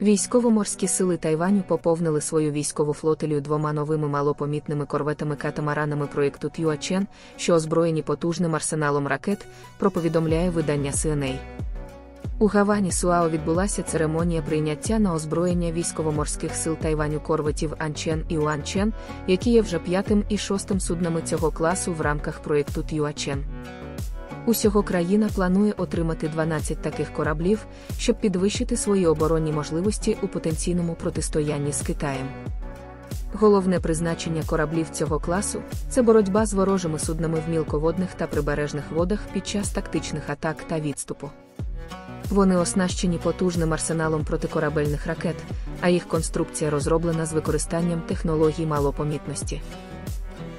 Військово-морські сили Тайваню поповнили свою військову флотилію двома новими малопомітними корветами-катамаранами проєкту Тюачен, що озброєні потужним арсеналом ракет, проповідомляє видання CNA. У Гавані Суао відбулася церемонія прийняття на озброєння військово-морських сил Тайваню корветів Анчен і Уанчен, які є вже п'ятим і шостим суднами цього класу в рамках проєкту Тюачен. Усього країна планує отримати 12 таких кораблів, щоб підвищити свої оборонні можливості у потенційному протистоянні з Китаєм. Головне призначення кораблів цього класу це боротьба з ворожими суднами в мілководних та прибережних водах під час тактичних атак та відступу. Вони оснащені потужним арсеналом протикорабельних ракет, а їх конструкція розроблена з використанням технологій малопомітності.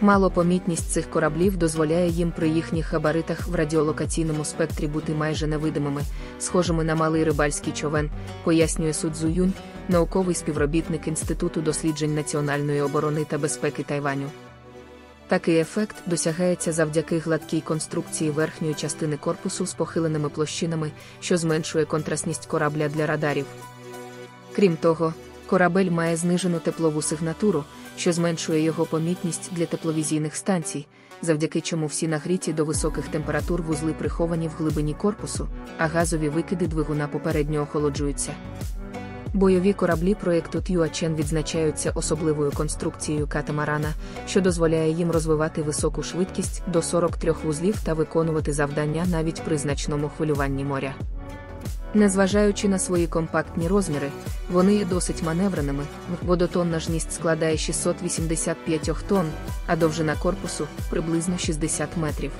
Малопомітність цих кораблів дозволяє їм при їхніх габаритах в радіолокаційному спектрі бути майже невидимими, схожими на малий рибальський човен, пояснює Судзу Юнь, науковий співробітник Інституту досліджень національної оборони та безпеки Тайваню. Такий ефект досягається завдяки гладкій конструкції верхньої частини корпусу з похиленими площинами, що зменшує контрастність корабля для радарів. Крім того, корабель має знижену теплову сигнатуру, що зменшує його помітність для тепловізійних станцій, завдяки чому всі нагріті до високих температур вузли приховані в глибині корпусу, а газові викиди двигуна попередньо охолоджуються. Бойові кораблі проєкту Тюачен відзначаються особливою конструкцією катамарана, що дозволяє їм розвивати високу швидкість до 43 вузлів та виконувати завдання навіть при значному хвилюванні моря. Незважаючи на свої компактні розміри, вони є досить маневреними, водотонна жність складає 685 тонн, а довжина корпусу приблизно 60 метрів.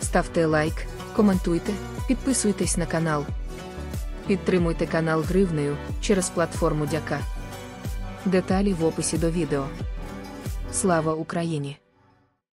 Ставте лайк, коментуйте, підписуйтесь на канал. Підтримуйте канал гривнею через платформу Дяка. Деталі в описі до відео. Слава Україні!